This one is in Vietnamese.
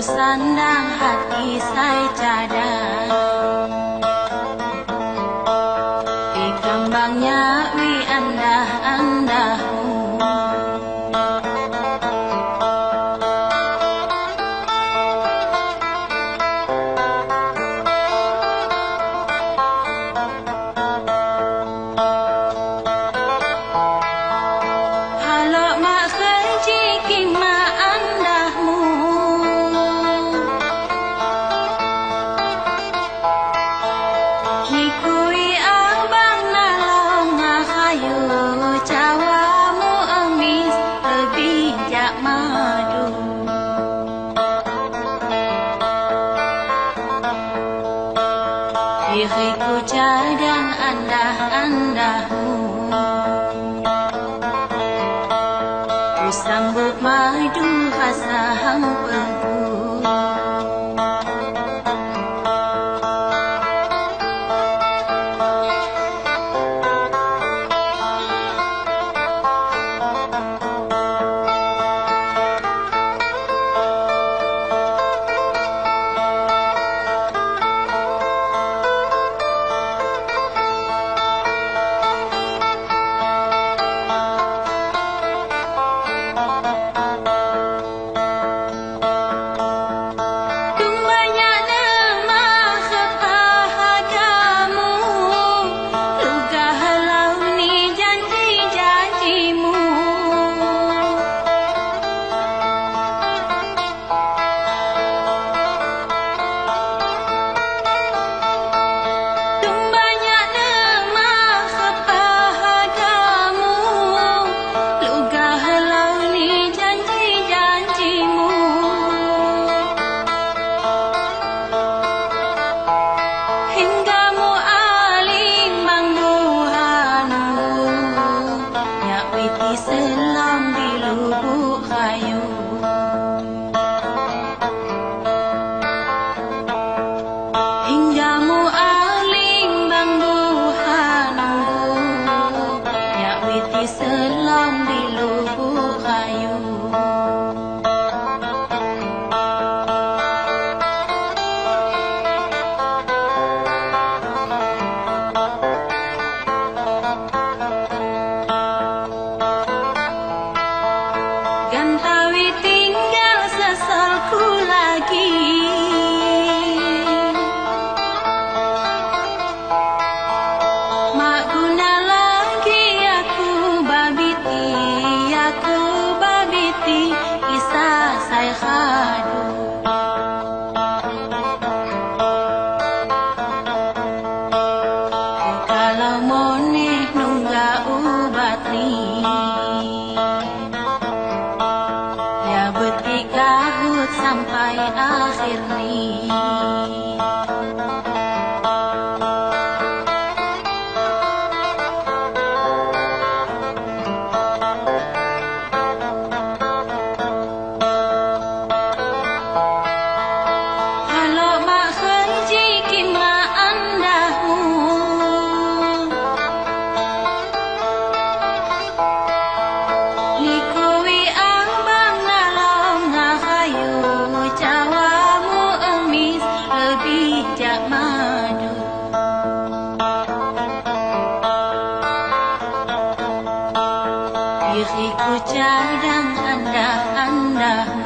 sandang hati saya cadang Ikambangnya wi andah-andah dạ ma đường. Diriku cadang anda-andamu Ku sambut madu rasa hampa sampai akhir nih. sayang anda anda